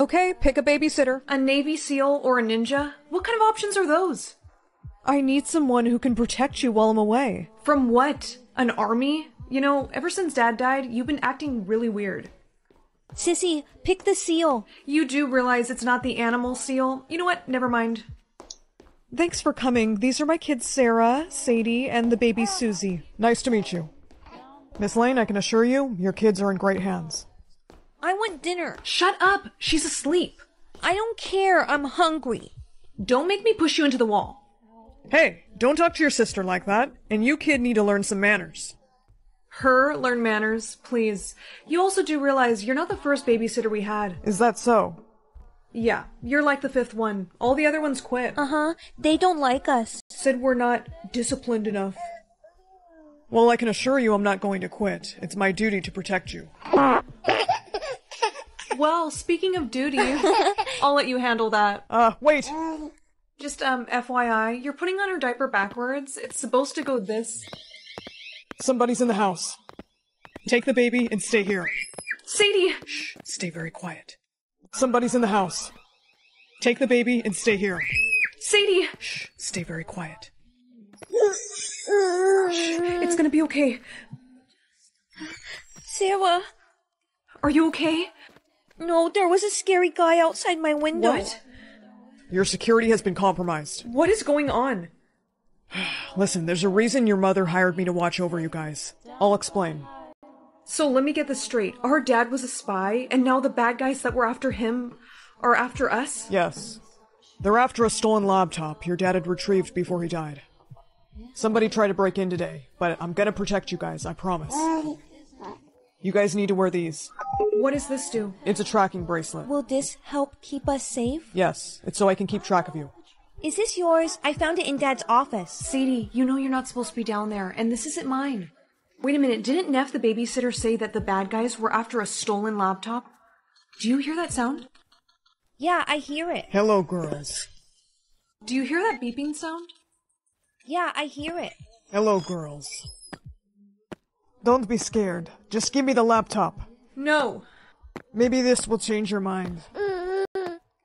Okay, pick a babysitter. A Navy SEAL or a ninja? What kind of options are those? I need someone who can protect you while I'm away. From what? An army? You know, ever since Dad died, you've been acting really weird. Sissy, pick the seal. You do realize it's not the animal seal? You know what? Never mind. Thanks for coming. These are my kids Sarah, Sadie, and the baby Susie. Nice to meet you. Miss Lane, I can assure you, your kids are in great hands. I want dinner. Shut up! She's asleep. I don't care. I'm hungry. Don't make me push you into the wall. Hey, don't talk to your sister like that, and you kid need to learn some manners. Her learn manners, please. You also do realize you're not the first babysitter we had. Is that so? Yeah, you're like the fifth one. All the other ones quit. Uh huh. They don't like us. Said we're not disciplined enough. Well, I can assure you I'm not going to quit. It's my duty to protect you. Well, speaking of duty, I'll let you handle that. Uh, wait! Just, um, FYI, you're putting on her diaper backwards. It's supposed to go this. Somebody's in the house. Take the baby and stay here. Sadie! Shh, stay very quiet. Somebody's in the house. Take the baby and stay here. Sadie! Shh, stay very quiet. It's gonna be okay. Sarah. Are you okay? No, there was a scary guy outside my window. What? Your security has been compromised. What is going on? Listen, there's a reason your mother hired me to watch over you guys. I'll explain. So let me get this straight. Our dad was a spy, and now the bad guys that were after him are after us? Yes. They're after a stolen laptop your dad had retrieved before he died. Somebody tried to break in today, but I'm gonna protect you guys, I promise. You guys need to wear these. What does this do? It's a tracking bracelet. Will this help keep us safe? Yes, it's so I can keep track of you. Is this yours? I found it in Dad's office. Sadie, you know you're not supposed to be down there, and this isn't mine. Wait a minute, didn't Neff the babysitter say that the bad guys were after a stolen laptop? Do you hear that sound? Yeah, I hear it. Hello, girls. Do you hear that beeping sound? Yeah, I hear it. Hello, girls. Don't be scared. Just give me the laptop. No. Maybe this will change your mind.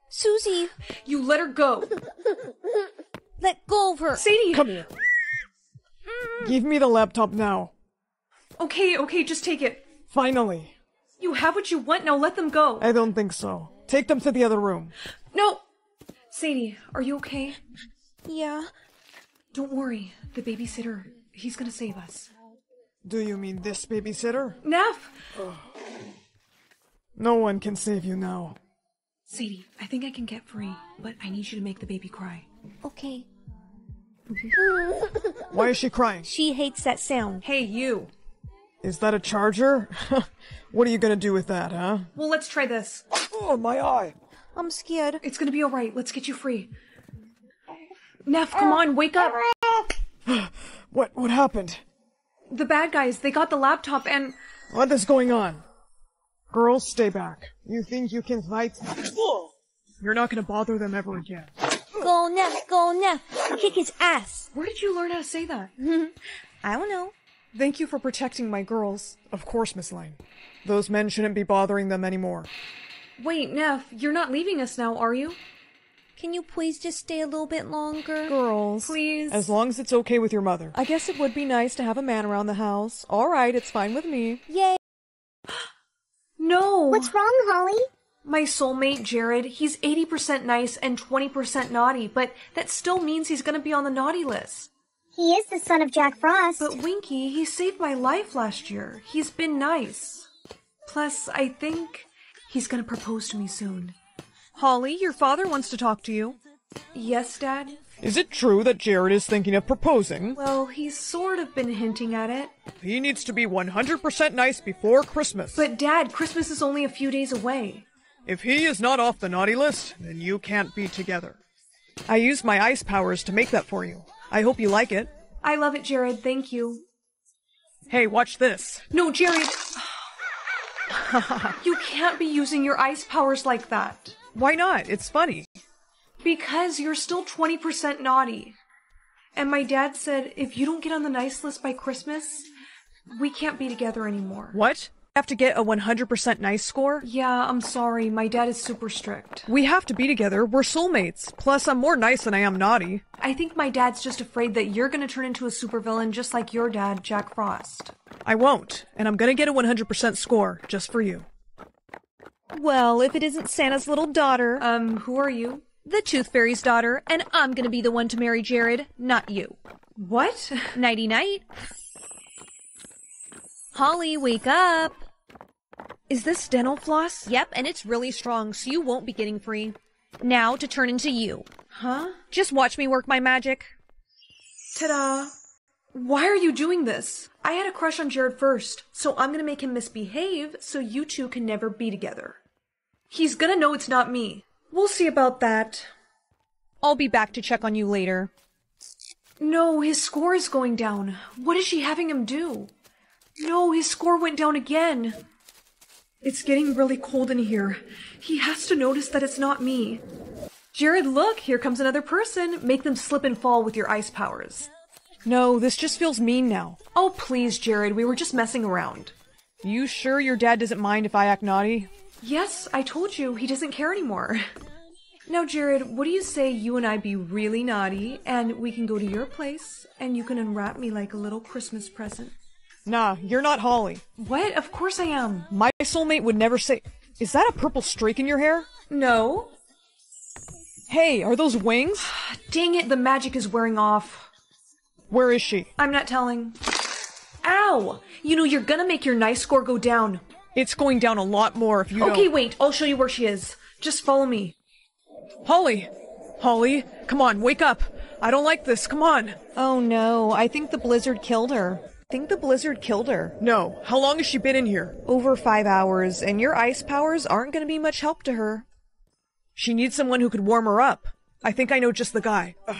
Susie, You let her go. let go of her. Sadie! Come here. Give me the laptop now. Okay, okay, just take it. Finally. You have what you want, now let them go. I don't think so. Take them to the other room. No! Sadie, are you okay? Yeah. Don't worry. The babysitter, he's gonna save us. Do you mean this babysitter? Neff! Oh. No one can save you now. Sadie, I think I can get free, but I need you to make the baby cry. Okay. Why is she crying? She hates that sound. Hey, you! Is that a charger? what are you gonna do with that, huh? Well, let's try this. Oh, my eye. I'm scared. It's gonna be alright. Let's get you free. Neff, come on, wake up! What what happened? The bad guys, they got the laptop and. What is going on? Girls, stay back. You think you can fight? You're not gonna bother them ever again. Go Neff, go Neff. Kick his ass. Where did you learn how to say that? I don't know. Thank you for protecting my girls. Of course, Miss Lane. Those men shouldn't be bothering them anymore. Wait, Neff, you're not leaving us now, are you? Can you please just stay a little bit longer? Girls. Please. As long as it's okay with your mother. I guess it would be nice to have a man around the house. Alright, it's fine with me. Yay. No! What's wrong, Holly? My soulmate, Jared, he's 80% nice and 20% naughty, but that still means he's gonna be on the naughty list. He is the son of Jack Frost. But Winky, he saved my life last year. He's been nice. Plus, I think he's gonna propose to me soon. Holly, your father wants to talk to you. Yes, Dad? Is it true that Jared is thinking of proposing? Well, he's sort of been hinting at it. He needs to be 100% nice before Christmas. But, Dad, Christmas is only a few days away. If he is not off the naughty list, then you can't be together. I used my ice powers to make that for you. I hope you like it. I love it, Jared. Thank you. Hey, watch this. No, Jared! you can't be using your ice powers like that. Why not? It's funny. Because you're still 20% naughty. And my dad said if you don't get on the nice list by Christmas, we can't be together anymore. What? have to get a 100% nice score? Yeah, I'm sorry. My dad is super strict. We have to be together. We're soulmates. Plus, I'm more nice than I am naughty. I think my dad's just afraid that you're gonna turn into a supervillain just like your dad, Jack Frost. I won't, and I'm gonna get a 100% score just for you. Well, if it isn't Santa's little daughter, Um, who are you? the Tooth Fairy's daughter, and I'm gonna be the one to marry Jared, not you. What? Nighty night. Holly, wake up. Is this dental floss? Yep, and it's really strong, so you won't be getting free. Now to turn into you. Huh? Just watch me work my magic. Ta-da! Why are you doing this? I had a crush on Jared first, so I'm gonna make him misbehave so you two can never be together. He's gonna know it's not me. We'll see about that. I'll be back to check on you later. No, his score is going down. What is she having him do? No, his score went down again. It's getting really cold in here. He has to notice that it's not me. Jared, look, here comes another person. Make them slip and fall with your ice powers. No, this just feels mean now. Oh, please, Jared, we were just messing around. You sure your dad doesn't mind if I act naughty? Yes, I told you, he doesn't care anymore. Now, Jared, what do you say you and I be really naughty and we can go to your place and you can unwrap me like a little Christmas present? Nah, you're not Holly. What? Of course I am. My soulmate would never say. Is that a purple streak in your hair? No. Hey, are those wings? Dang it, the magic is wearing off. Where is she? I'm not telling. Ow! You know, you're gonna make your nice score go down. It's going down a lot more if you Okay, don't. wait, I'll show you where she is. Just follow me. Holly! Holly, come on, wake up! I don't like this, come on! Oh no, I think the blizzard killed her. I think the blizzard killed her. No, how long has she been in here? Over five hours, and your ice powers aren't gonna be much help to her. She needs someone who could warm her up. I think I know just the guy. Ugh.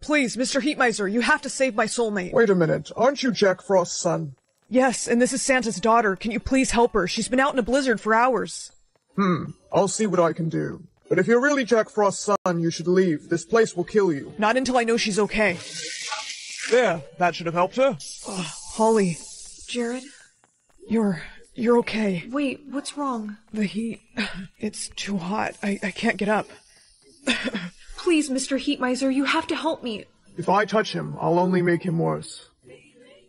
Please, Mr. Heatmiser, you have to save my soulmate. Wait a minute, aren't you Jack Frost's son? Yes, and this is Santa's daughter. Can you please help her? She's been out in a blizzard for hours. Hmm. I'll see what I can do. But if you're really Jack Frost's son, you should leave. This place will kill you. Not until I know she's okay. There, that should have helped her. Holly, Jared? you're you're okay. Wait, what's wrong? The heat, it's too hot. I, I can't get up. Please, Mr. Heatmiser, you have to help me. If I touch him, I'll only make him worse.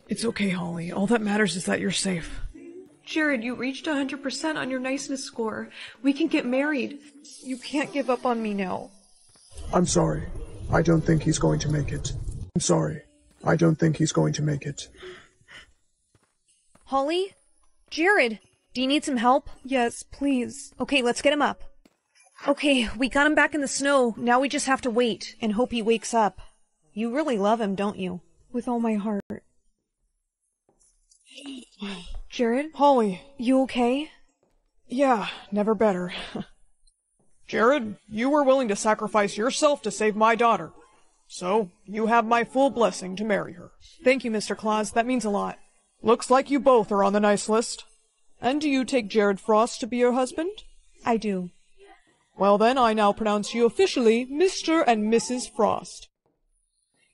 It's okay, Holly. All that matters is that you're safe. Jared, you reached 100% on your niceness score. We can get married. You can't give up on me now. I'm sorry. I don't think he's going to make it. I'm sorry. I don't think he's going to make it. Holly? Jared, do you need some help? Yes, please. Okay, let's get him up. Okay, we got him back in the snow. Now we just have to wait and hope he wakes up. You really love him, don't you? With all my heart. Jared? Holly, You okay? yeah, never better. Jared, you were willing to sacrifice yourself to save my daughter. So, you have my full blessing to marry her. Thank you, Mr. Claus. That means a lot. Looks like you both are on the nice list. And do you take Jared Frost to be your husband? I do. Well then, I now pronounce you officially Mr. and Mrs. Frost.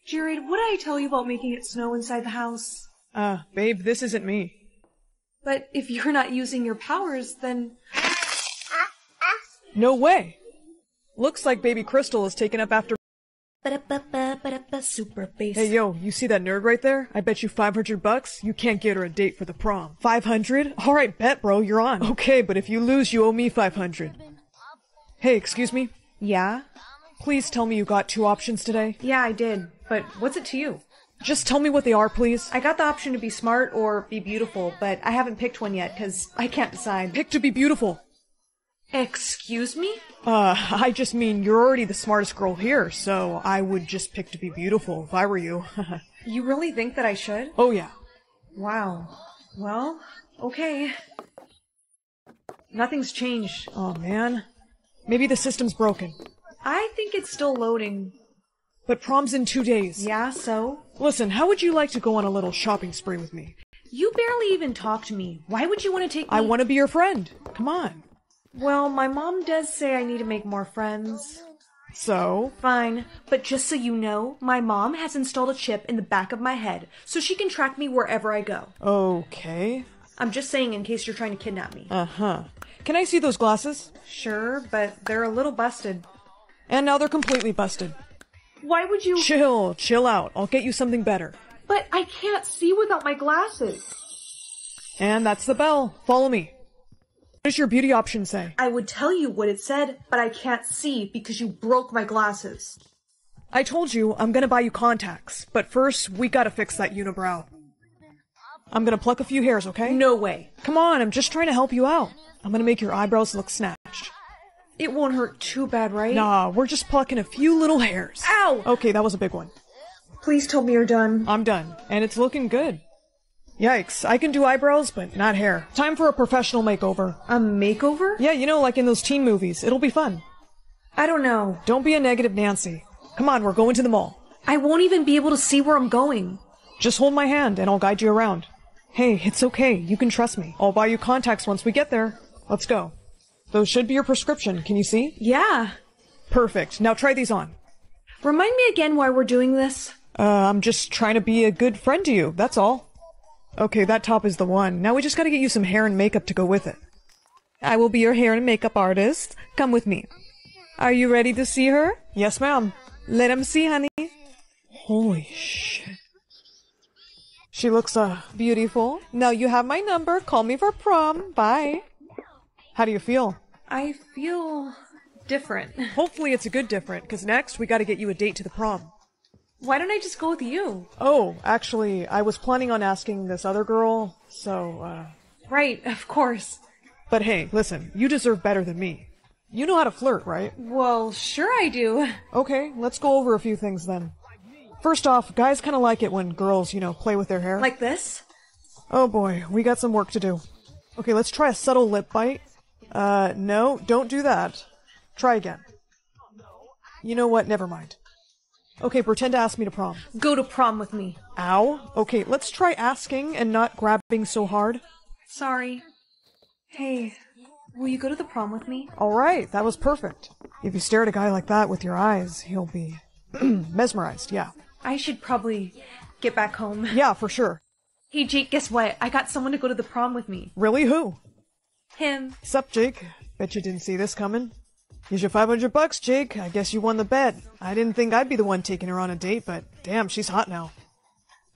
Jared, what did I tell you about making it snow inside the house? Ah, babe, this isn't me. But if you're not using your powers, then. No way. Looks like baby Crystal is taken up after. Super bass. Hey yo, you see that nerd right there? I bet you 500 bucks you can't get her a date for the prom. 500? Alright, bet bro, you're on. Okay, but if you lose, you owe me 500. Hey, excuse me? Yeah? Please tell me you got two options today. Yeah, I did. But what's it to you? Just tell me what they are, please. I got the option to be smart or be beautiful, but I haven't picked one yet because I can't decide. Pick to be beautiful. Excuse me? Uh, I just mean you're already the smartest girl here, so I would just pick to be beautiful if I were you. You really think that I should? oh yeah. Wow. Well, okay. Nothing's changed. Oh man. Maybe the system's broken. I think it's still loading. But prom's in two days. Yeah, so? Listen, how would you like to go on a little shopping spree with me? You barely even talk to me. Why would you want to take me? I want to be your friend. Come on. Well, my mom does say I need to make more friends. So, Fine, but just so you know, my mom has installed a chip in the back of my head so she can track me wherever I go. okay. I'm just saying in case you're trying to kidnap me. Uh huh. Can I see those glasses? Sure, but they're a little busted. And now they're completely busted. Why would you? Chill, chill out. I'll get you something better. But I can't see without my glasses. And that's the bell. Follow me. What does your beauty option say? I would tell you what it said, but I can't see because you broke my glasses. I told you I'm gonna buy you contacts, but first we gotta fix that unibrow. I'm gonna pluck a few hairs, okay? No way. Come on, I'm just trying to help you out. I'm gonna make your eyebrows look snatched. It won't hurt too bad, right? Nah, we're just plucking a few little hairs. Ow! Okay, that was a big one. Please tell me you're done. I'm done, and it's looking good. Yikes, I can do eyebrows, but not hair. Time for a professional makeover. A makeover? Yeah, you know, like in those teen movies. It'll be fun. I don't know. Don't be a negative Nancy. Come on, we're going to the mall. I won't even be able to see where I'm going. Just hold my hand and I'll guide you around. Hey, it's okay. You can trust me. I'll buy you contacts once we get there. Let's go. Those should be your prescription. Can you see? Yeah. Perfect. Now try these on. Remind me again why we're doing this. Uh, I'm just trying to be a good friend to you. That's all. Okay, that top is the one. Now we just gotta get you some hair and makeup to go with it. I will be your hair and makeup artist. Come with me. Are you ready to see her? Yes, ma'am. Let him see, honey. Holy shit. She looks, uh, beautiful. Now you have my number. Call me for prom. Bye. How do you feel? I feel different. Hopefully it's a good different, because next we gotta get you a date to the prom. Why don't I just go with you? Oh, actually, I was planning on asking this other girl, so, uh. Right, of course. But hey, listen, you deserve better than me. You know how to flirt, right? Well, sure I do. Okay, let's go over a few things then. First off, guys kinda like it when girls, you know, play with their hair. Like this? Oh boy, we got some work to do. Okay, let's try a subtle lip bite. Uh, no, don't do that. Try again. You know what? Never mind. Okay, pretend to ask me to prom. Go to prom with me. Ow. Okay, let's try asking and not grabbing so hard. Sorry. Hey, will you go to the prom with me? Alright, that was perfect. If you stare at a guy like that with your eyes, he'll be mesmerized, yeah. I should probably get back home. Yeah, for sure. Hey, Jake, guess what? I got someone to go to the prom with me. Really, who? Him. Sup, Jake? Bet you didn't see this coming. Here's your 500 bucks, Jake. I guess you won the bet. I didn't think I'd be the one taking her on a date, but damn, she's hot now.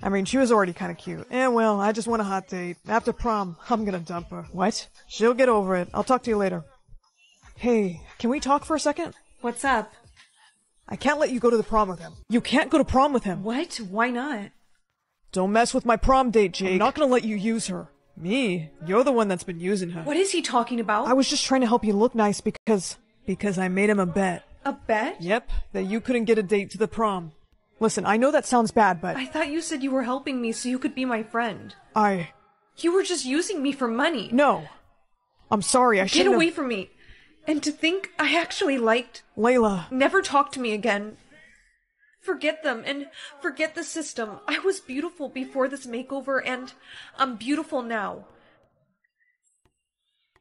I mean, she was already kind of cute. Eh, well, I just want a hot date. After prom, I'm gonna dump her. What? She'll get over it. I'll talk to you later. Hey, can we talk for a second? What's up? I can't let you go to the prom with him. You can't go to prom with him. What? Why not? Don't mess with my prom date, Jake. I'm not gonna let you use her. Me? You're the one that's been using her. What is he talking about? I was just trying to help you look nice because because I made him a bet. A bet? Yep, that you couldn't get a date to the prom. Listen, I know that sounds bad, but I thought you said you were helping me so you could be my friend. I You were just using me for money. no. I'm sorry. I should Get away have... from me. And to think I actually liked. Layla. Never talk to me again. Forget them and forget the system. I was beautiful before this makeover and I'm beautiful now.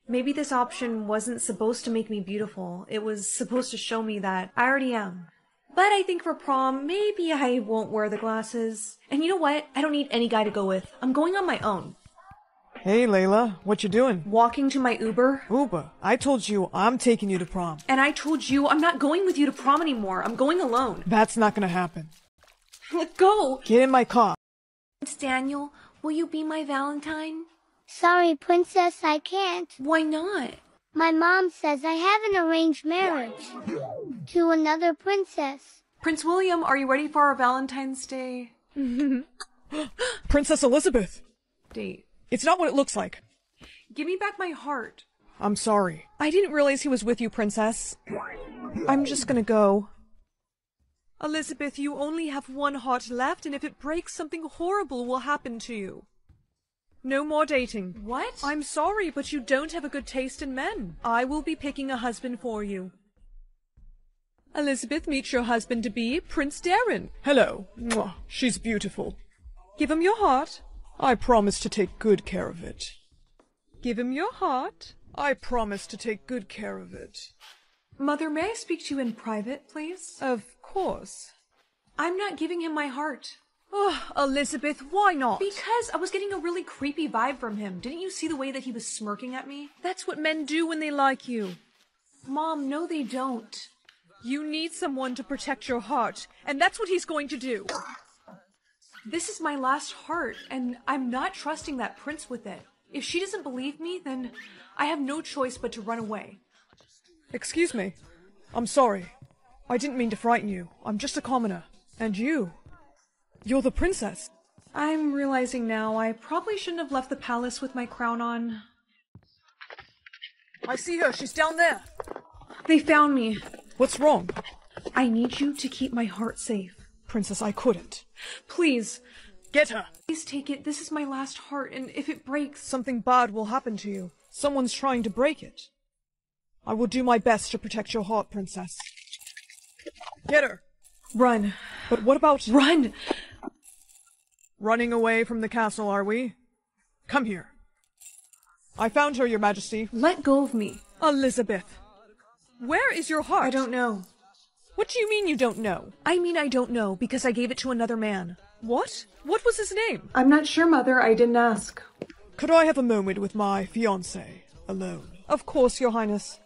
Maybe this option wasn't supposed to make me beautiful. It was supposed to show me that I already am. But I think for prom, maybe I won't wear the glasses. And you know what? I don't need any guy to go with. I'm going on my own. Hey, Layla. What you doing? Walking to my Uber. Uber? I told you I'm taking you to prom. And I told you I'm not going with you to prom anymore. I'm going alone. That's not gonna happen. Let go. Get in my car. Prince Daniel, will you be my Valentine? Sorry, princess, I can't. Why not? My mom says I have an arranged marriage to another princess. Prince William, are you ready for our Valentine's Day Princess Elizabeth. date? It's not what it looks like. Give me back my heart. I'm sorry. I didn't realize he was with you, Princess. I'm just gonna go. Elizabeth, you only have one heart left, and if it breaks, something horrible will happen to you. No more dating. What? I'm sorry, but you don't have a good taste in men. I will be picking a husband for you. Elizabeth, meet your husband to be, Prince Darren. Hello. Mwah. She's beautiful. Give him your heart. I promise to take good care of it. Give him your heart. I promise to take good care of it. Mother, may I speak to you in private, please? Of course. I'm not giving him my heart. Oh, Elizabeth, why not? Because I was getting a really creepy vibe from him. Didn't you see the way that he was smirking at me? That's what men do when they like you. Mom, no, they don't. You need someone to protect your heart, and that's what he's going to do. This is my last heart, and I'm not trusting that prince with it. If she doesn't believe me, then I have no choice but to run away. Excuse me. I'm sorry. I didn't mean to frighten you. I'm just a commoner. And you? You're the princess. I'm realizing now I probably shouldn't have left the palace with my crown on. I see her. She's down there. They found me. What's wrong? I need you to keep my heart safe. Princess, I couldn't. Please, Get her. please take it. This is my last heart, and if it breaks. Something bad will happen to you. Someone's trying to break it. I will do my best to protect your heart, princess. Get her. Run. But what about Run! running away from the castle, are we? Come here. I found her, your majesty. Let go of me. Elizabeth. Where is your heart? I don't know. What do you mean you don't know? I mean, I don't know, because I gave it to another man. What? What was his name? I'm not sure, Mother. I didn't ask. Could I have a moment with my fiancé, alone? Of course, your highness.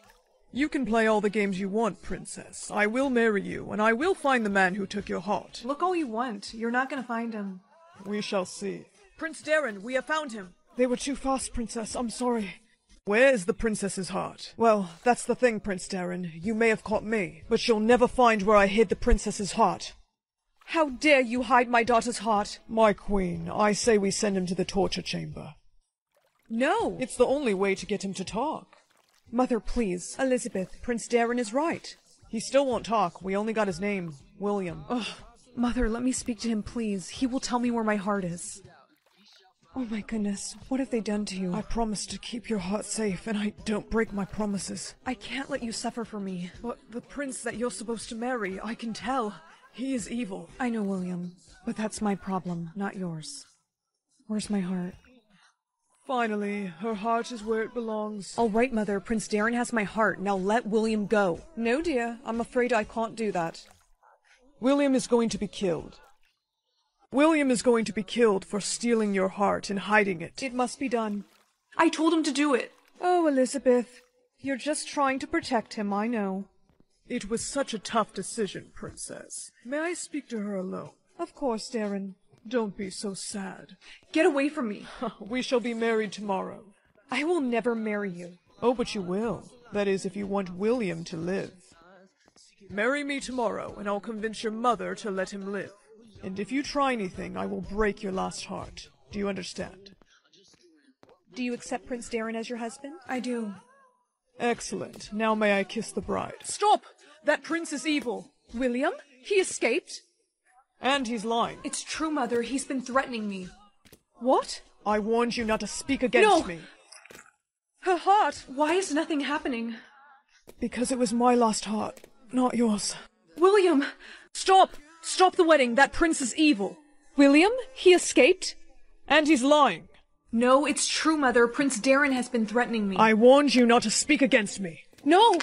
You can play all the games you want, princess. I will marry you, and I will find the man who took your heart. Look all you want. You're not gonna find him. We shall see. Prince Darren, we have found him. They were too fast, princess. I'm sorry. Where is the princess's heart? Well, that's the thing, Prince Darren. You may have caught me, but you'll never find where I hid the princess's heart. How dare you hide my daughter's heart? My queen, I say we send him to the torture chamber. No. It's the only way to get him to talk. Mother, please. Elizabeth, Prince Darren is right. He still won't talk. We only got his name, William. Ugh. Mother, let me speak to him, please. He will tell me where my heart is. Oh my goodness, what have they done to you? I promised to keep your heart safe, and I don't break my promises. I can't let you suffer for me. But the prince that you're supposed to marry, I can tell. He is evil. I know, William, but that's my problem, not yours. Where's my heart? Finally, her heart is where it belongs. All right, Mother, Prince Darren has my heart. Now let William go. No, dear, I'm afraid I can't do that. William is going to be killed. William is going to be killed for stealing your heart and hiding it. It must be done. I told him to do it. Oh, Elizabeth, you're just trying to protect him, I know. It was such a tough decision, Princess. May I speak to her alone? Of course, Darren. Don't be so sad. Get away from me. we shall be married tomorrow. I will never marry you. Oh, but you will. That is, if you want William to live. Marry me tomorrow, and I'll convince your mother to let him live. And if you try anything, I will break your last heart. Do you understand? Do you accept Prince Darren as your husband? I do. Excellent. Now may I kiss the bride? Stop! That prince is evil. William? He escaped? And he's lying. It's true, Mother. He's been threatening me. What? I warned you not to speak against No! me. Her heart! Why is nothing happening? Because it was my last heart, not yours. William! Stop! Stop the wedding! That prince is evil! William? He escaped? And he's lying. No, it's true, Mother. Prince Darren has been threatening me. I warned you not to speak against me. No!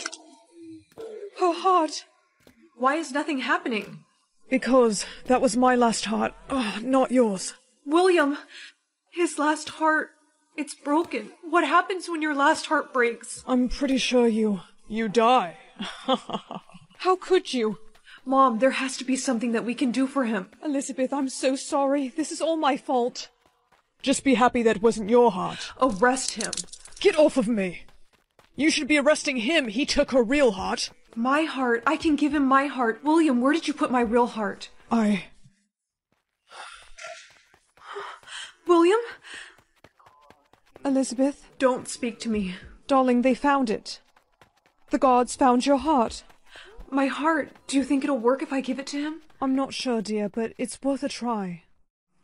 Her heart! Why is nothing happening? Because that was my last heart, oh, not yours. William! His last heart. It's broken. What happens when your last heart breaks? I'm pretty sure you. you die. How could you? Mom, there has to be something that we can do for him. Elizabeth, I'm so sorry. This is all my fault. Just be happy that wasn't your heart. Arrest him. Get off of me! You should be arresting him. He took her real heart. My heart. I can give him my heart. William, where did you put my real heart? I. William? Elizabeth, Don't speak to me. darling, they found it. The gods found your heart. My heart. Do you think it'll work if I give it to him? I'm not sure, dear, but it's worth a try.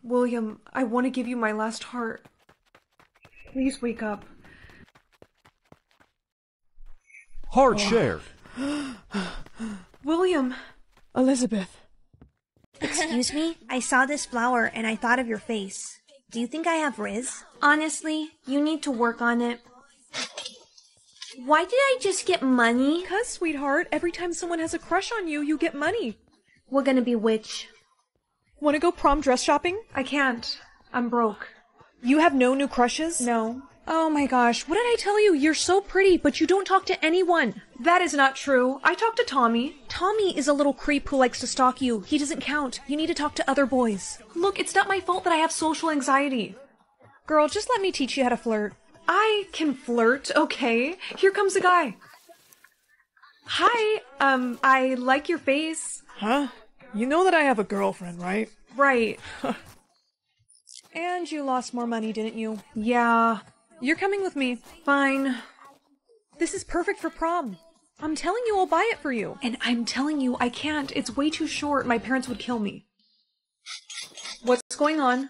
William, I want to give you my last heart. Please wake up. Heart shared. William! Elizabeth. Excuse me? I saw this flower and I thought of your face. Do you think I have Riz? Honestly, you need to work on it. Why did I just get money? Because, sweetheart, every time someone has a crush on you, you get money. We're gonna be witch. Want to go prom dress shopping? I can't. I'm broke. You have no new crushes? No. Oh my gosh, what did I tell you? You're so pretty, but you don't talk to anyone. That is not true. I talked to Tommy. Tommy is a little creep who likes to stalk you. He doesn't count. You need to talk to other boys. Look, it's not my fault that I have social anxiety. Girl, just let me teach you how to flirt. I can flirt, okay? Here comes a guy. Hi, um, I like your face. Huh? You know that I have a girlfriend, right? Right. And you lost more money, didn't you? Yeah, You're coming with me. fine. This is perfect for prom. I'm telling you, I'll buy it for you. And I'm telling you, I can't. It's way too short. My parents would kill me. What's going on?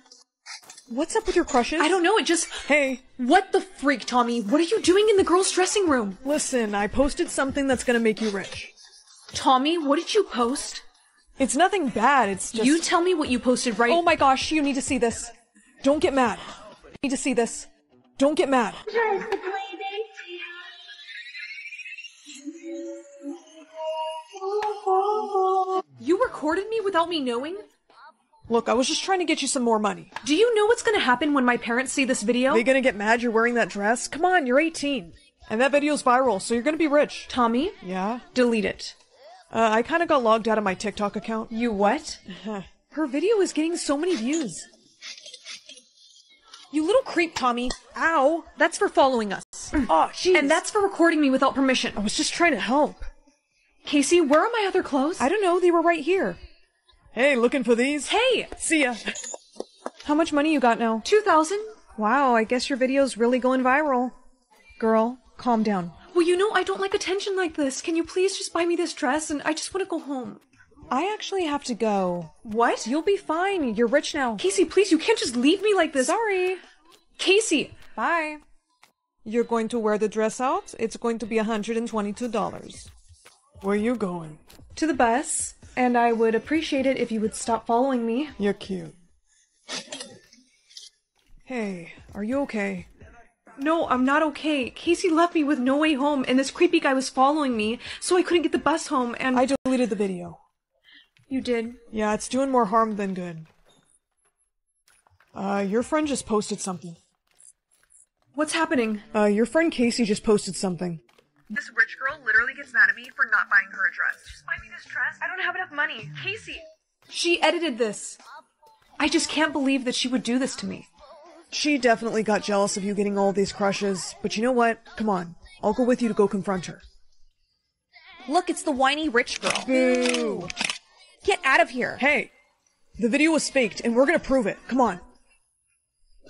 What's up with your crushes? I don't know. It just. Hey, What the freak, Tommy? What are you doing in the girls' dressing room? listen, I posted something that's gonna make you rich. Tommy, what did you post? It's nothing bad, it's just. You tell me what you posted, right? Oh my gosh, you need to see this. Don't get mad. You need to see this. Don't get mad. You recorded me without me knowing? Look, I was just trying to get you some more money. Do you know what's gonna happen when my parents see this video? They gonna get mad you're wearing that dress? Come on, you're 18. And that video's viral, so you're gonna be rich. Tommy, Yeah? delete it. Uh, I kinda got logged out of my TikTok account. You what? Her video is getting so many views. You little creep, Tommy. Ow. That's for following us. Oh, jeez. And that's for recording me without permission. I was just trying to help. Casey, where are my other clothes? I don't know, they were right here. Hey, looking for these? Hey, See ya. How much money you got now? 2000? Wow, I guess your video's really going viral. Girl, calm down. Well, you know, I don't like attention like this. Can you please just buy me this dress and I just want to go home? I actually have to go. What? You'll be fine. You're rich now. Casey, please, you can't just leave me like this. Sorry. Casey, Bye. You're going to wear the dress out? It's going to be $122. Where are you going? to the bus, and I would appreciate it if you would stop following me. You're cute. Hey, are you okay? No, I'm not okay. Casey left me with no way home, and this creepy guy was following me, so I couldn't get the bus home, and I deleted the video. you did. Yeah, it's doing more harm than good. Uh, your friend just posted something. What's happening? Uh, your friend Casey just posted something. This rich girl literally gets mad at me for not buying her a dress. Just buy me this dress. I don't have enough money. Casey! She edited this. I just can't believe that she would do this to me. She definitely got jealous of you getting all these crushes, but you know what? Come on. I'll go with you to go confront her. Look, it's the whiny rich girl. Boo! Get out of here. Hey! The video was faked, and we're gonna prove it. Come on.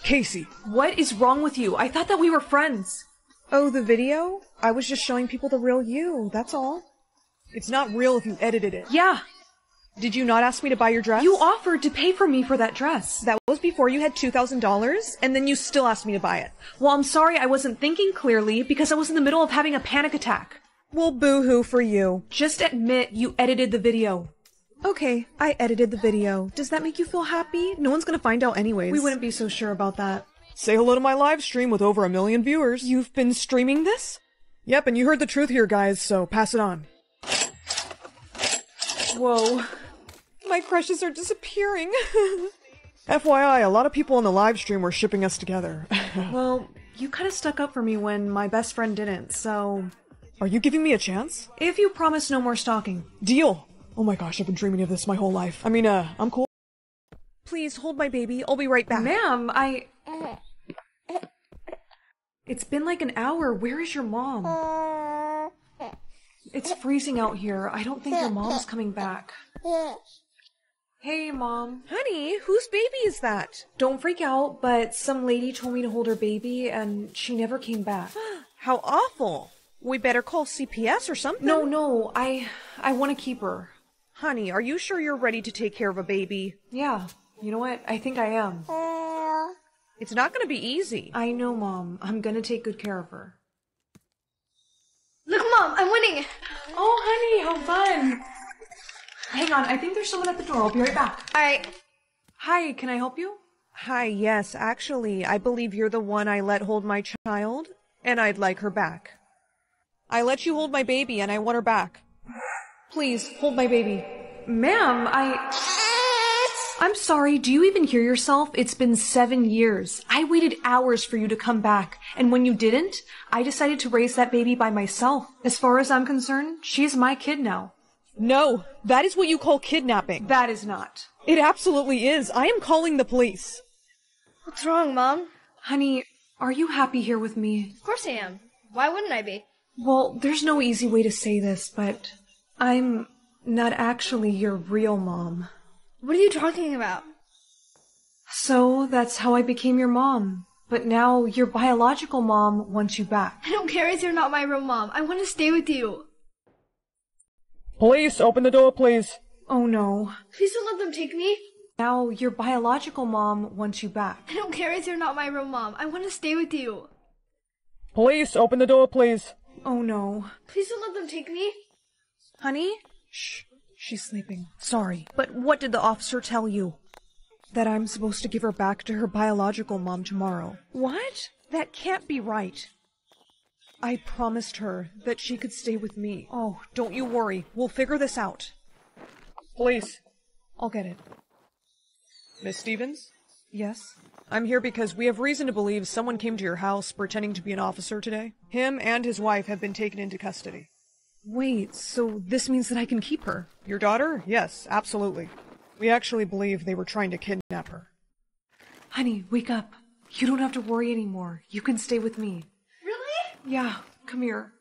Casey, What is wrong with you? I thought that we were friends. Oh, the video? I was just showing people the real you. That's all. it's not real if you edited it. Yeah, Did you not ask me to buy your dress? you offered to pay for me for that dress. That was before you had $2,000, and then you still asked me to buy it. Well, I'm sorry I wasn't thinking clearly because I was in the middle of having a panic attack. Well, boo hoo for you. Just admit you edited the video. Okay, I edited the video. Does that make you feel happy? No one's gonna find out anyways. We wouldn't be so sure about that. Say hello to my live stream with over a million viewers. You've been streaming this? Yep, and you heard the truth here, guys, so pass it on. Whoa. My crushes are disappearing. FYI, a lot of people on the live stream were shipping us together. Well, you kind of stuck up for me when my best friend didn't, so. Are you giving me a chance? If you promise no more stalking. Deal! Oh my gosh, I've been dreaming of this my whole life. I mean, uh, I'm cool. Please hold my baby. I'll be right back. Ma'am, I. It's been like an hour. Where is your mom? It's freezing out here. I don't think your mom's coming back. Hey, mom. Honey, whose baby is that? Don't freak out, but some lady told me to hold her baby and she never came back. How awful. We better call CPS or something. No, no, I I want to keep her. Honey, are you sure you're ready to take care of a baby? Yeah. You know what? I think I am. It's not gonna be easy. I know, mom. I'm going to take good care of her. Look, Mom, I'm winning. Oh, honey, how fun. Hang on, I think there's someone at the door. I'll be right back. All right. Hi, can I help you? Hi, yes, actually, I believe you're the one I let hold my child, and I'd like her back. I let you hold my baby, and I want her back. Please, hold my baby. Ma'am, I. I'm sorry, do you even hear yourself? It's been seven years. I waited hours for you to come back, and when you didn't, I decided to raise that baby by myself. As far as I'm concerned, she's my kid now. No, that is what you call kidnapping. That is not. It absolutely is. I am calling the police. What's wrong, Mom? Honey, are you happy here with me? Of course I am. Why wouldn't I be? Well, there's no easy way to say this, but I'm not actually your real mom. What are you talking about? So that's how I became your mom. But now your biological mom wants you back. I don't care if you're not my real mom. I want to stay with you. Police, open the door, please. Oh no. Please don't let them take me. Now your biological mom wants you back. I don't care if you're not my real mom. I want to stay with you. Police, open the door, please. Oh no. Please don't let them take me. Honey? Shh. She's sleeping. Sorry. But what did the officer tell you? That I'm supposed to give her back to her biological mom tomorrow. What? That can't be right. I promised her that she could stay with me. Oh, don't you worry. We'll figure this out. Police. I'll get it. Miss Stevens? Yes? I'm here because we have reason to believe someone came to your house pretending to be an officer today. Him and his wife have been taken into custody. Wait, so this means that I can keep her? Your daughter? Yes, absolutely. We actually believe they were trying to kidnap her. Honey, wake up. You don't have to worry anymore. You can stay with me. Really? Yeah, come here.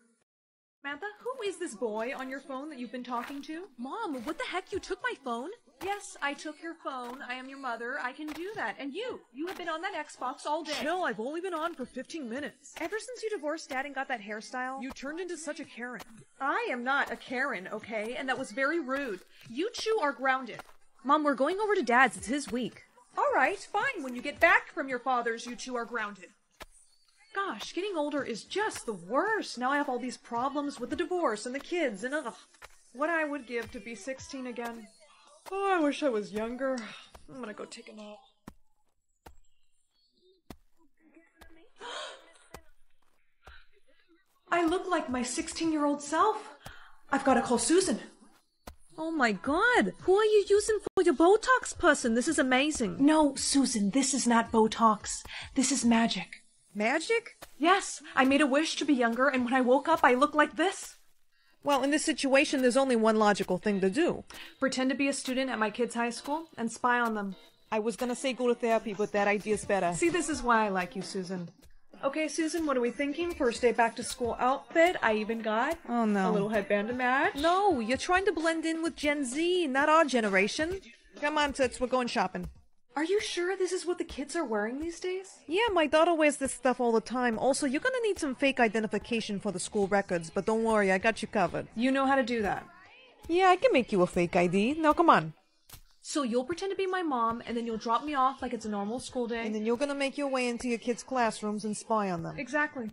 Samantha, who is this boy on your phone that you've been talking to? Mom, what the heck? You took my phone? Yes, I took your phone. I am your mother. I can do that. And you, you have been on that Xbox all day. Chill, I've only been on for 15 minutes. Ever since you divorced Dad and got that hairstyle, you turned into such a Karen. I am not a Karen, okay? And that was very rude. You two are grounded. Mom, we're going over to Dad's. It's his week. All right, fine. When you get back from your father's, you two are grounded. Gosh, getting older is just the worst. Now I have all these problems with the divorce and the kids and ugh. What I would give to be 16 again. Oh, I wish I was younger. I'm gonna go take a nap. I look like my 16 year old self. I've got to call Susan. Oh my god! Who are you using for your Botox person? This is amazing. No, Susan, this is not Botox. This is magic. Magic? Yes, I made a wish to be younger, and when I woke up, I looked like this. Well, in this situation, there's only one logical thing to do. Pretend to be a student at my kids' high school and spy on them. I was gonna say go to therapy, but that idea's better. See, this is why I like you, Susan. Okay, Susan, what are we thinking? First day back to school outfit. I even got Oh no. a little headband to match. No, you're trying to blend in with Gen Z, not our generation. Come on, Toots, we're going shopping. Are you sure this is what the kids are wearing these days? Yeah, my daughter wears this stuff all the time. Also, you're gonna need some fake identification for the school records, but don't worry, I got you covered. You know how to do that. Yeah, I can make you a fake ID. Now come on. So you'll pretend to be my mom, and then you'll drop me off like it's a normal school day. And then you're gonna make your way into your kids' classrooms and spy on them. Exactly.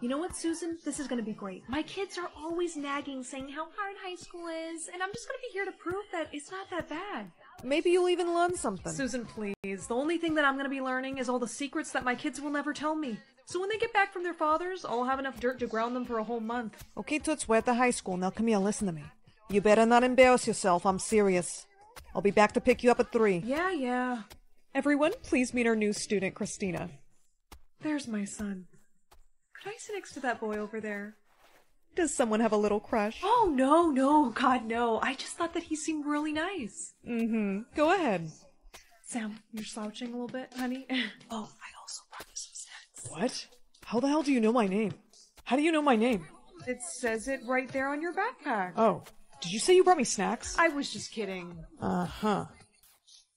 You know what, Susan? This is gonna be great. My kids are always nagging, saying how hard high school is, and I'm just gonna be here to prove that it's not that bad. Maybe you'll even learn something. Susan, please. The only thing that I'm gonna be learning is all the secrets that my kids will never tell me. So when they get back from their fathers, I'll have enough dirt to ground them for a whole month. Okay, Toots, we're at the high school. Now come here, listen to me. You better not embarrass yourself. I'm serious. I'll be back to pick you up at three. Yeah, yeah. Everyone, please meet our new student, Christina. There's my son. Could I sit next to that boy over there? Does someone have a little crush? Oh, no, no, God, no. I just thought that he seemed really nice. Mm-hmm. Go ahead. Sam, you're slouching a little bit, honey. oh, I also brought you some snacks. What? How the hell do you know my name? How do you know my name? It says it right there on your backpack. Oh, did you say you brought me snacks? I was just kidding. Uh-huh.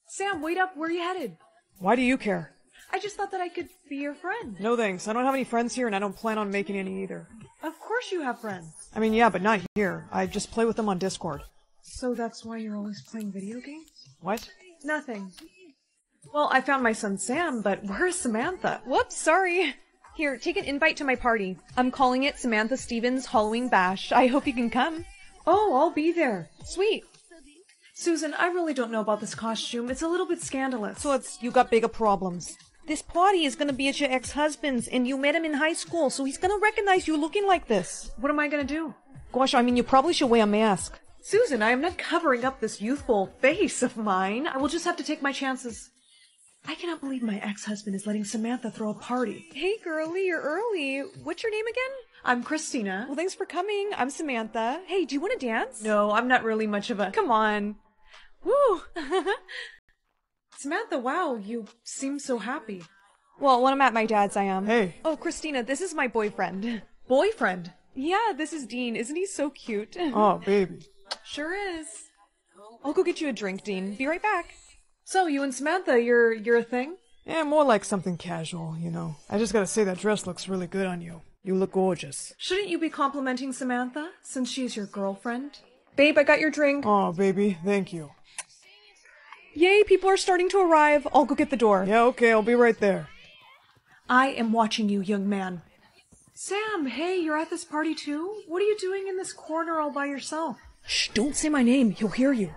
Sam, wait up. Where are you headed? Why do you care? I just thought that I could be your friend. No thanks. I don't have any friends here and I don't plan on making any either. Of course you have friends. I mean, yeah, but not here. I just play with them on Discord. So that's why you're always playing video games? What? Nothing. Well, I found my son Sam, but where's Samantha? Whoops, sorry. Here, take an invite to my party. I'm calling it Samantha Stevens Halloween Bash. I hope you can come. Oh, I'll be there. Sweet. Susan, I really don't know about this costume. It's a little bit scandalous. So it's you got bigger problems. This party is gonna be at your ex-husband's, and you met him in high school, so he's gonna recognize you looking like this. What am I gonna do? Gosh, I mean, you probably should wear a mask. Susan, I am not covering up this youthful face of mine. I will just have to take my chances. I cannot believe my ex-husband is letting Samantha throw a party. Hey, girlie, you're early. What's your name again? I'm Christina. Well, thanks for coming. I'm Samantha. Hey, do you want to dance? No, I'm not really much of a. Come on. Woo! Samantha, wow, you seem so happy. well, when I'm at my dad's, I am. Hey. Oh, Christina, this is my boyfriend. Boyfriend. Yeah, this is Dean. Isn't he so cute? Oh, baby. Sure is. I'll go get you a drink, Dean. Be right back. So you and Samantha, you're you're a thing? Yeah, more like something casual, you know. I just gotta say that dress looks really good on you. You look gorgeous. Shouldn't you be complimenting Samantha since she's your girlfriend? Babe, I got your drink. Oh, baby, thank you. Yay, people are starting to arrive. I'll go get the door. Yeah, okay, I'll be right there. I am watching you, young man. Sam, hey, you're at this party too? What are you doing in this corner all by yourself? Shh, don't say my name. He'll hear you.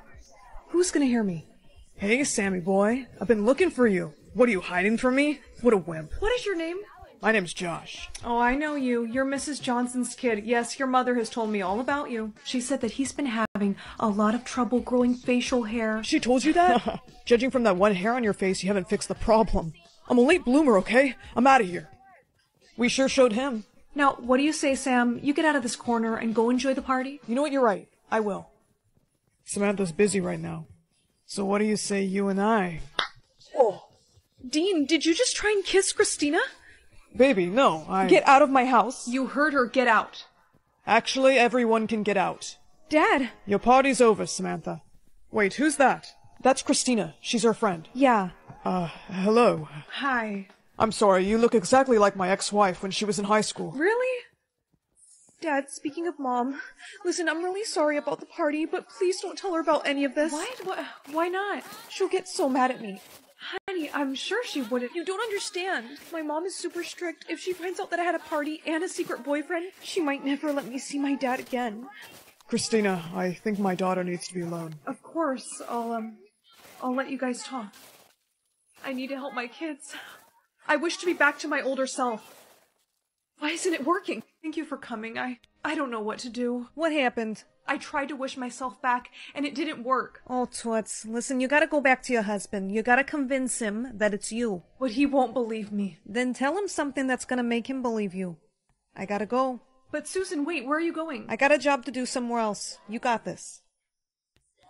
Who's gonna hear me? Hey, Sammy boy, I've been looking for you. What are you hiding from me? What a wimp. What is your name? My name's Josh. Oh, I know you. You're Mrs. Johnson's kid. Yes, your mother has told me all about you. She said that he's been having a lot of trouble growing facial hair. She told you that? Judging from that one hair on your face, you haven't fixed the problem. I'm a late bloomer, okay? I'm out of here. We sure showed him. Now, what do you say, Sam? You get out of this corner and go enjoy the party? You know what? You're right. I will. Samantha's busy right now. So what do you say you and I? Oh. Dean, did you just try and kiss Christina? Baby, no, I. Get out of my house. You heard her. Get out. Actually, everyone can get out. Dad. Your party's over, Samantha. Wait, who's that? That's Christina. She's her friend. Yeah. Uh, hello. Hi. I'm sorry, you look exactly like my ex-wife when she was in high school. Really? Dad, speaking of mom, listen, I'm really sorry about the party, but please don't tell her about any of this. What? what? Why not? She'll get so mad at me. Honey, I'm sure she wouldn't. You don't understand. My mom is super strict. If she finds out that I had a party and a secret boyfriend, she might never let me see my dad again. Christina, I think my daughter needs to be alone. Of course, I'll, um, I'll let you guys talk. I need to help my kids. I wish to be back to my older self. Why isn't it working? Thank you for coming. I, I don't know what to do. What happened? I tried to wish myself back, and it didn't work. Oh, Toots, listen, you gotta go back to your husband. You gotta convince him that it's you. But he won't believe me. Then tell him something that's gonna make him believe you. I gotta go. But Susan, wait, where are you going? I got a job to do somewhere else. You got this.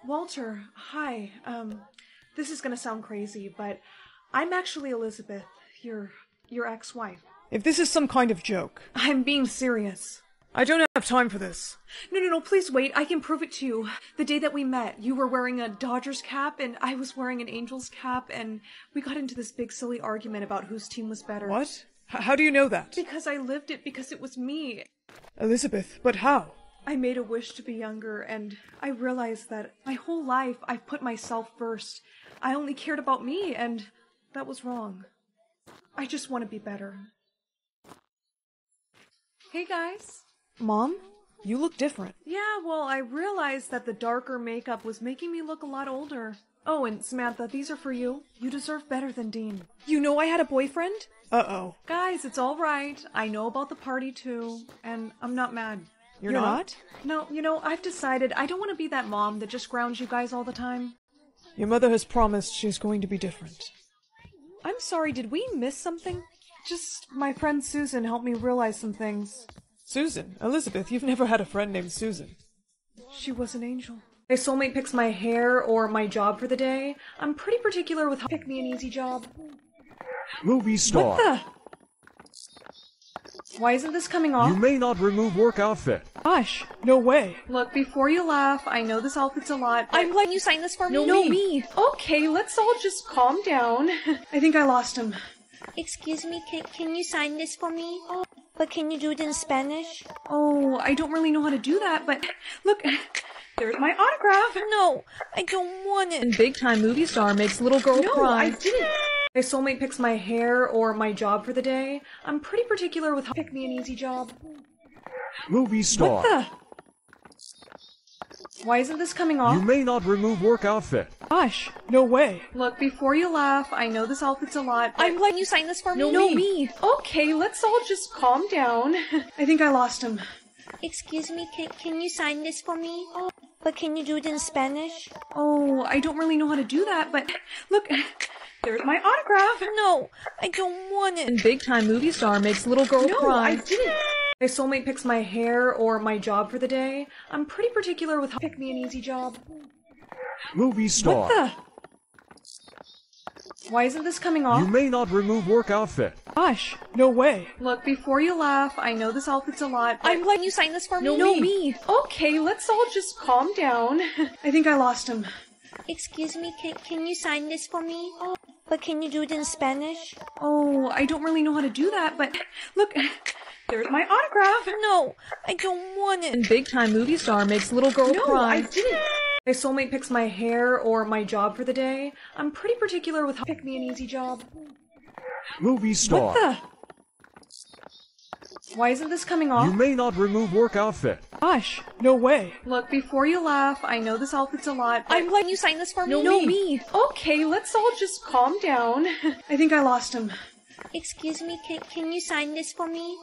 Walter, hi. Um, this is gonna sound crazy, but I'm actually Elizabeth, your your ex-wife. If this is some kind of joke, I'm being serious. I don't have time for this. No, no, no, please wait. I can prove it to you. The day that we met, you were wearing a Dodgers cap and I was wearing an Angels cap, and we got into this big silly argument about whose team was better. What? H- how do you know that? Because I lived it because it was me. Elizabeth, but how? I made a wish to be younger, and I realized that my whole life I've put myself first. I only cared about me, and that was wrong. I just want to be better. Hey guys. Mom, you look different. Yeah, well, I realized that the darker makeup was making me look a lot older. Oh, and Samantha, these are for you. You deserve better than Dean. You know I had a boyfriend? Uh-oh. Guys, it's all right. I know about the party too, and I'm not mad. You're, You're not? not? No, you know, I've decided I don't want to be that mom that just grounds you guys all the time. Your mother has promised she's going to be different. I'm sorry, did we miss something? Just my friend Susan helped me realize some things. Susan, Elizabeth, you've never had a friend named Susan. She was an angel. My soulmate picks my hair or my job for the day. I'm pretty particular with how pick me an easy job. Movie star. What The? Why isn't this coming off? You may not remove work outfit. Gosh, no way. Look, before you laugh, I know this outfit's a lot. but- I'm glad you signed this for me. No, no, me. me. Okay, let's all just calm down. I think I lost him. Excuse me, can, can you sign this for me? But can you do it in Spanish? Oh, I don't really know how to do that, but look, there's my autograph. No, I don't want it. And big time movie star makes little girl No, cry. I didn't. My soulmate picks my hair or my job for the day. I'm pretty particular with how pick me an easy job. Movie star. What The? Why isn't this coming off? You may not remove work outfit. Gosh, no way. Look, before you laugh, I know this outfit's a lot. but- I'm glad you signed this for me. No, no, me. me. Okay, let's all just calm down. I think I lost him. Excuse me, can, can you sign this for me? Oh. But can you do it in Spanish? Oh, I don't really know how to do that, but look, there's my autograph. No, I don't want it. And big time movie star makes little girl No, cry. I didn't. My soulmate picks my hair or my job for the day. I'm pretty particular with how pick me an easy job. Movie star. What the? Why isn't this coming off? You may not remove work outfit. Gosh, no way. Look, before you laugh, I know this outfit's a lot. but- I'm glad you signed this for me. no, me. Okay, let's all just calm down. I think I lost him. Excuse me, can, can you sign this for me? Oh, but can you do it in Spanish? Oh, I don't really know how to do that, but look, there's my autograph. No, I don't want it. And big time movie star makes little girl No, cry. I didn't. My soulmate picks my hair or my job for the day. I'm pretty particular with how pick me an easy job. Movie star. What the? Why isn't this coming off? You may not remove work outfit. Gosh, no way. Look, before you laugh, I know this outfit's a lot. I'm glad you signed this for me. no, me. Okay, let's all just calm down. I think I lost him. Excuse me, can, can you sign this for me?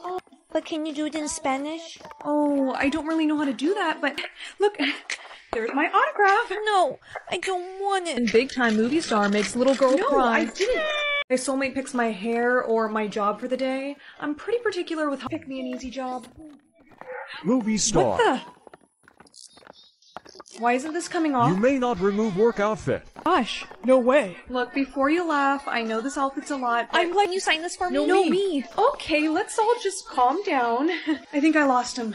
But can you do it in Spanish? Oh, I don't really know how to do that, but look, there's my autograph. No, I don't want it. And big time movie star makes little girl No, cry. I didn't. My soulmate picks my hair or my job for the day. I'm pretty particular with how pick me an easy job. Movie star. What the? Why isn't this coming off? You may not remove work outfit. Gosh, no way. Look, before you laugh, I know this outfit's a lot. but- I'm glad you signed this for me. no, me. Okay, let's all just calm down. I think I lost him.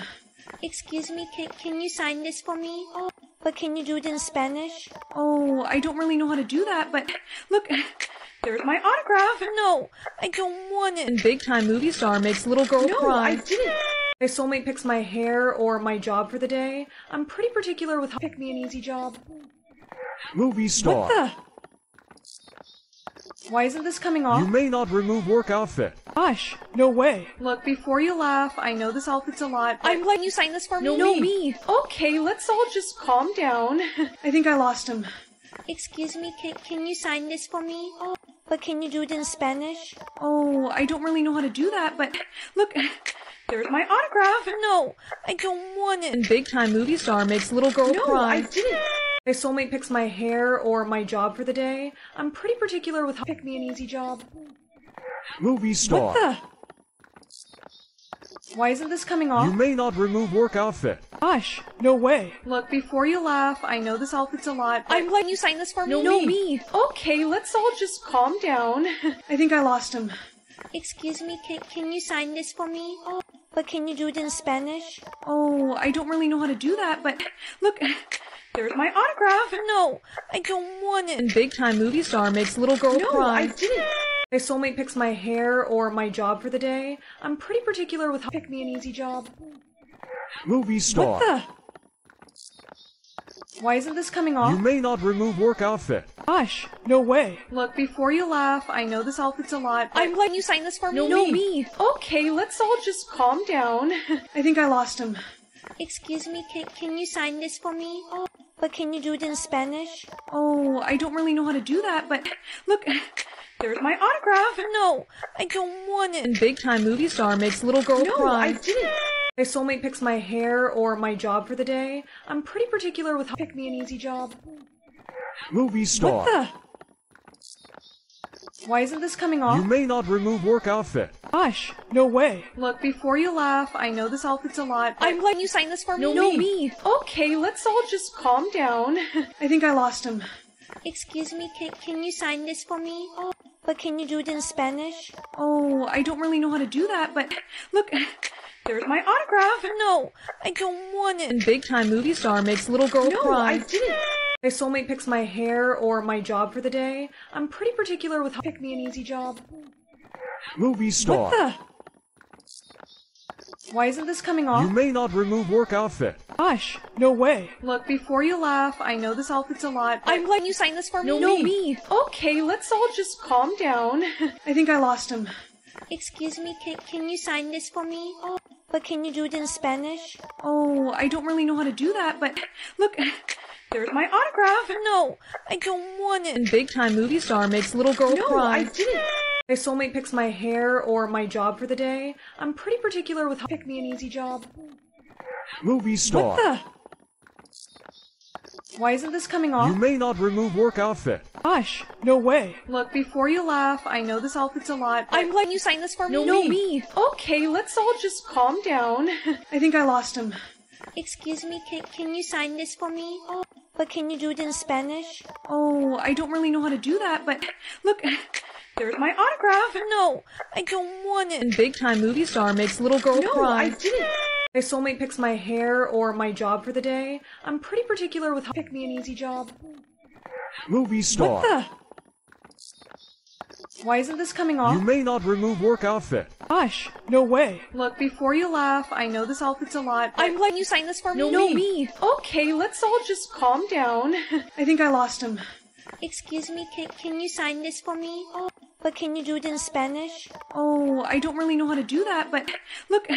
Excuse me, can, can you sign this for me? Oh. But can you do it in Spanish? Oh, I don't really know how to do that, but look, there's my autograph. No, I don't want it. And big time movie star makes little girl No, cry. I didn't. My soulmate picks my hair or my job for the day. I'm pretty particular with how pick me an easy job. Movie star. What the? Why isn't this coming off? You may not remove work outfit. Gosh, no way. Look, before you laugh, I know this outfit's a lot. but- I'm glad you sign this for me. no, me. Okay, let's all just calm down. I think I lost him. Excuse me, can, can you sign this for me? But can you do it in Spanish? Oh, I don't really know how to do that, but look, there's my autograph. No, I don't want it. And big time movie star makes little girl No, cry. I didn't. My soulmate picks my hair or my job for the day. I'm pretty particular with how pick me an easy job. Movie star. What the? Why isn't this coming off? You may not remove work outfit. Gosh, no way. Look, before you laugh, I know this outfit's a lot. but- I'm glad you signed this for me. no, me. Okay, let's all just calm down. I think I lost him. Excuse me, can, can you sign this for me? Oh, But can you do it in Spanish? Oh, I don't really know how to do that, but look, there's my autograph. No, I don't want it. And big time movie star makes little girl No, cry. I didn't. My soulmate picks my hair or my job for the day. I'm pretty particular with how pick me an easy job. Movie star. What the? Why isn't this coming off? You may not remove work outfit. Gosh, no way. Look, before you laugh, I know this outfit's a lot. but- I'm glad you signed this for me. no, me. Okay, let's all just calm down. I think I lost him. Excuse me, can, can you sign this for me? Oh. But can you do it in Spanish? Oh, I don't really know how to do that, but look, there's my autograph. No, I don't want it. And big time movie star makes little girl No, cry. I didn't. My soulmate picks my hair or my job for the day. I'm pretty particular with how pick me an easy job. Movie star. What the? Why isn't this coming off? You may not remove work outfit. Gosh, no way. Look, before you laugh, I know this outfit's a lot. but- I'm glad you signed this for me. no, me. Okay, let's all just calm down. I think I lost him. Excuse me, can, can you sign this for me? But can you do it in Spanish? Oh, I don't really know how to do that, but look, there's my autograph. No, I don't want it. And big time movie star makes little girl No, cry. I didn't. My soulmate picks my hair or my job for the day. I'm pretty particular with how pick me an easy job. Movie star. What the? Why isn't this coming off? You may not remove work outfit. Gosh, no way. Look, before you laugh, I know this outfit's a lot. but- I'm glad you signed this for me. no, me. Okay, let's all just calm down. I think I lost him. Excuse me, can, can you sign this for me? Oh. But can you do it in Spanish? Oh, I don't really know how to do that, but look, there's my autograph. No, I don't want it. And big time movie star makes little girl No, cry. I didn't. My soulmate picks my hair or my job for the day. I'm pretty particular with how pick me an easy job. Movie star. What the? Why isn't this coming off? You may not remove work outfit. Gosh, no way. Look, before you laugh, I know this outfit's a lot. but- I'm letting you sign this for me. no, no me. Okay, let's all just calm down. I think I lost him. Excuse me, can, can you sign this for me? But can you do it in Spanish? Oh, I don't really know how to do that, but look, there's my autograph. No, I don't want it. And big time movie star makes little girl No, cry. I didn't. My soulmate picks my hair or my job for the day. I'm pretty particular with how pick me an easy job. Movie star. What The? Why isn't this coming off? You may not remove work outfit. Gosh, no way. Look, before you laugh, I know this outfit's a lot. but- I'm letting you sign this for me. no, me. Okay, let's all just calm down. I think I lost him. Excuse me, can, can you sign this for me? But can you do it in Spanish? Oh, I don't really know how to do that, but look,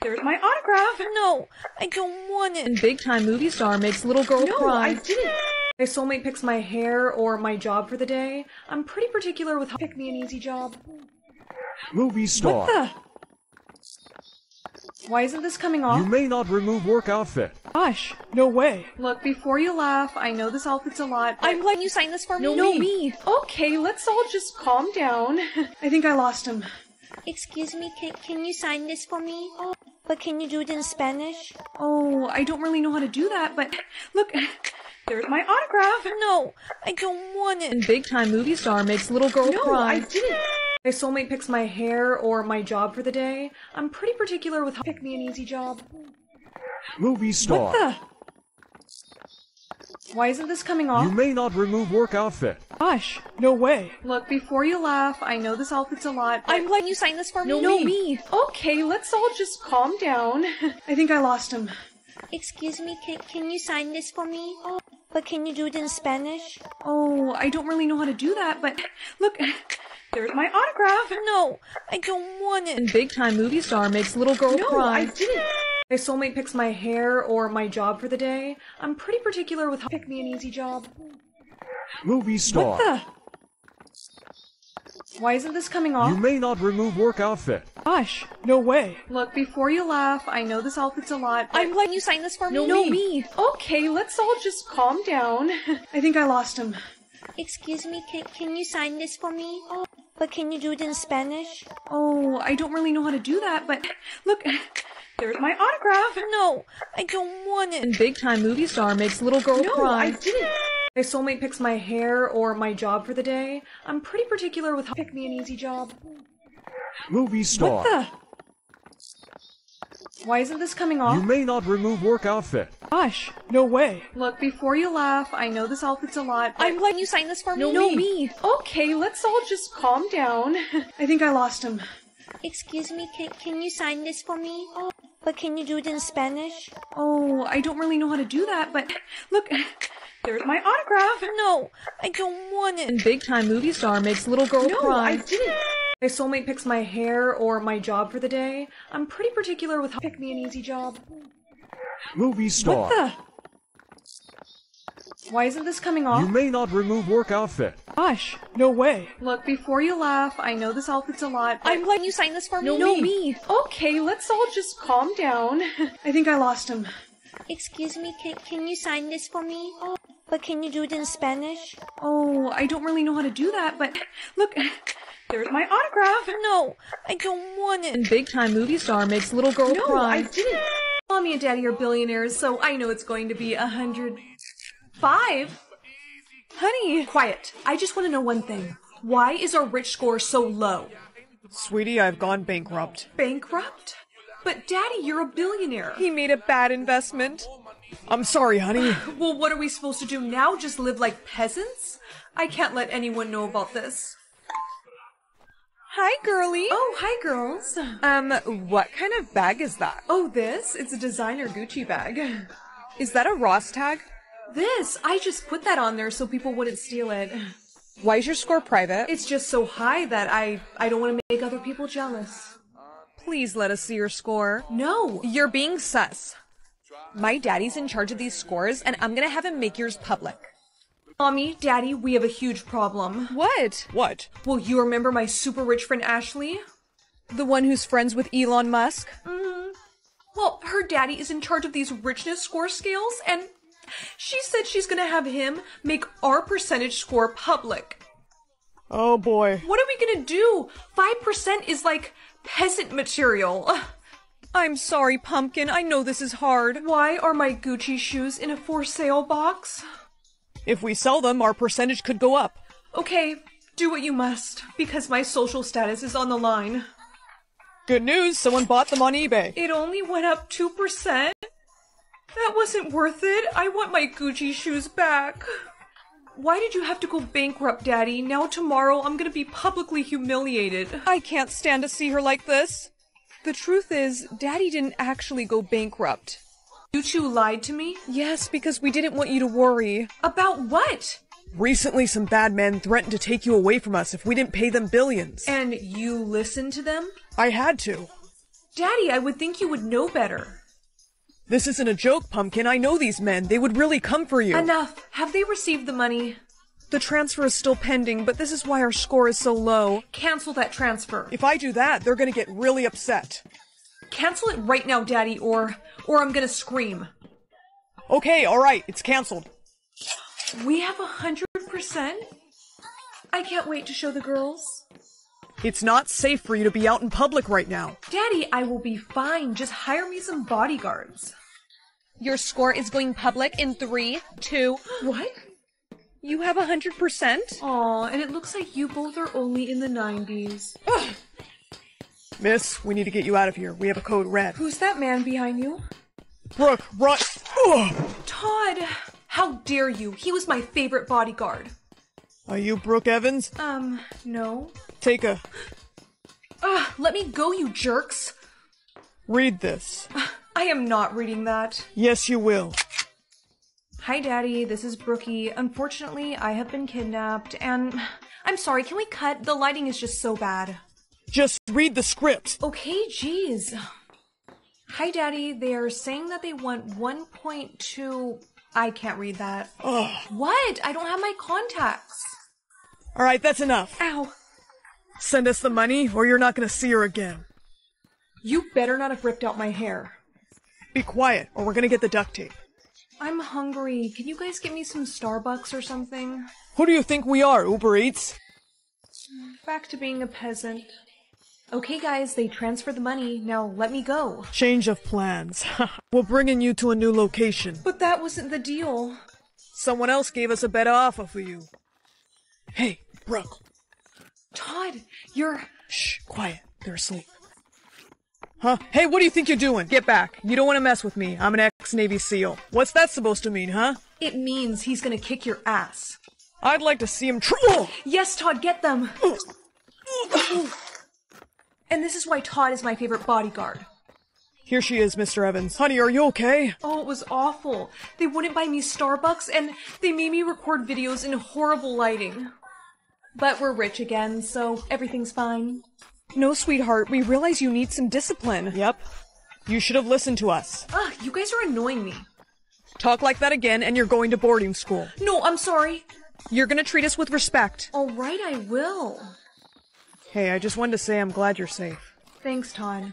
there's my autograph. No, I don't want it. And big time movie star makes little girl No, cry. I didn't. My soulmate picks my hair or my job for the day. I'm pretty particular with how pick me an easy job. Movie star. What The? Why isn't this coming off? You may not remove work outfit. Gosh, no way. Look, before you laugh, I know this outfit's a lot. but- I'm letting you sign this for me. no, me. Okay, let's all just calm down. I think I lost him. Excuse me, can, can you sign this for me? But can you do it in Spanish? Oh, I don't really know how to do that, but look, there's my autograph. No, I don't want it. And big time movie star makes little girl No, cry. I didn't. My soulmate picks my hair or my job for the day. I'm pretty particular with how pick me an easy job. Movie star. What The? Why isn't this coming off? You may not remove work outfit. Gosh, no way. Look, before you laugh, I know this outfit's a lot. but- I'm letting you sign this for me. no, me. Okay, let's all just calm down. I think I lost him. Excuse me, can, can you sign this for me? But can you do it in Spanish? Oh, I don't really know how to do that, but look, there's my autograph. No, I don't want it. And big time movie star makes little girl No, cry. I didn't. My soulmate picks my hair or my job for the day. I'm pretty particular with how pick me an easy job. Movie star. What The? Why isn't this coming off? You may not remove work outfit. Gosh, no way. Look, before you laugh, I know this outfit's a lot. but- I'm letting you sign this for me. no, me. Okay, let's all just calm down. I think I lost him. Excuse me, can, can you sign this for me? But can you do it in Spanish? Oh, I don't really know how to do that, but look, there's my autograph. No, I don't want it. And big time movie star makes little girl No, cry. I didn't. My soulmate picks my hair or my job for the day. I'm pretty particular with how pick me an easy job. Movie star. What The? Why isn't this coming off? You may not remove work outfit. Gosh, no way. Look, before you laugh, I know this outfit's a lot. but- I'm letting you sign this for me. no, no me. Okay, let's all just calm down. I think I lost him. Excuse me, can, can you sign this for me? But can you do it in Spanish? Oh, I don't really know how to do that, but look, there's my autograph. No, I don't want it. And big time movie star makes little girl No, cry. I didn't. My soulmate picks my hair or my job for the day. I'm pretty particular with how pick me an easy job. Movie star. The? Why isn't this coming off? You may not remove work outfit. Gosh, no way. Look, before you laugh, I know this outfit's a lot. I'm letting you sign this for me. no, me. Okay, let's all just calm down. I think I lost him. Excuse me, can, can you sign this for me? But can you do it in Spanish? Oh, I don't really know how to do that, but look, there's my autograph. No, I don't want it. And big time movie star makes little girl No, cry. I didn't. Mommy and Daddy are billionaires, so I know it's going to be a hundred. Five? Honey, quiet. I just want to know one thing. Why is our rich score so low? Sweetie, I've gone bankrupt. Bankrupt? But Daddy, you're a billionaire. He made a bad investment. I'm sorry, honey. Well, what are we supposed to do now? Just live like peasants? I can't let anyone know about this. Hi, girlie. Oh, hi, girls. Um, what kind of bag is that? Oh, this? It's a designer Gucci bag. Is that a Ross tag? This, I just put that on there so people wouldn't steal it. Why is your score private? It's just so high that I I don't want to make other people jealous. Please let us see your score. No. You're being sus. My daddy's in charge of these scores, and I'm gonna have him make yours public. Mommy, Daddy, we have a huge problem. What? What? Well, you remember my super rich friend Ashley? The one who's friends with Elon Musk? Mm-hmm. Well, her daddy is in charge of these richness score scales, and She said she's gonna have him make our percentage score public. Oh boy. What are we gonna do? 5% is like peasant material. I'm sorry, Pumpkin. I know this is hard. Why are my Gucci shoes in a for sale box? If we sell them, our percentage could go up. Okay, do what you must, because my social status is on the line. Good news, someone bought them on eBay. It only went up 2%? That wasn't worth it. I want my Gucci shoes back. Why did you have to go bankrupt, Daddy? Now tomorrow I'm gonna be publicly humiliated. I can't stand to see her like this. The truth is, Daddy didn't actually go bankrupt. You two lied to me? Yes, because we didn't want you to worry. About what? Recently, some bad men threatened to take you away from us if we didn't pay them billions. And you listened to them? I had to. Daddy, I would think you would know better. This isn't a joke, Pumpkin. I know these men. They would really come for you. Enough. Have they received the money? The transfer is still pending, but this is why our score is so low. Cancel that transfer. If I do that, they're gonna get really upset. Cancel it right now, Daddy, or or I'm gonna scream. Okay, alright, it's cancelled. We have a hundred percent? I can't wait to show the girls. It's not safe for you to be out in public right now. Daddy, I will be fine. Just hire me some bodyguards. Your score is going public in three, two. What? You have a hundred percent? Aw, and it looks like you both are only in the 90s. Miss, we need to get you out of here. We have a code red. Who's that man behind you? Brooke! Ugh. Todd! How dare you? He was my favorite bodyguard. Are you Brooke Evans? Um, no. Take a. Ugh, let me go, you jerks! Read this. I am not reading that. Yes, you will. Hi, Daddy. This is Brookie. Unfortunately, I have been kidnapped, and I'm sorry. Can we cut? The lighting is just so bad. Just read the script. Okay, jeez. Hi, Daddy. They are saying that they want 1.2. I can't read that. Ugh. What? I don't have my contacts. Alright, that's enough. Ow. Send us the money, or you're not gonna see her again. You better not have ripped out my hair. Be quiet, or we're gonna get the duct tape. I'm hungry. Can you guys get me some Starbucks or something? Who do you think we are, Uber Eats? Back to being a peasant. Okay, guys, they transferred the money. Now let me go. Change of plans. we're bringing you to a new location. But that wasn't the deal. Someone else gave us a better offer for you. Hey, Brooke. Todd, you're. Shh, quiet. They're asleep. Huh? Hey, what do you think you're doing? Get back. You don't want to mess with me. I'm an ex-Navy SEAL. What's that supposed to mean, huh? It means he's gonna kick your ass. I'd like to see him tr- Yes, Todd, get them. And this is why Todd is my favorite bodyguard. Here she is, Mr. Evans. Honey, are you okay? Oh, it was awful. They wouldn't buy me Starbucks and they made me record videos in horrible lighting. But we're rich again, so everything's fine. No, sweetheart, we realize you need some discipline. Yep. You should have listened to us. Ugh, you guys are annoying me. Talk like that again and you're going to boarding school. No, I'm sorry. You're gonna treat us with respect. Alright, I will. Hey, I just wanted to say I'm glad you're safe. Thanks, Todd.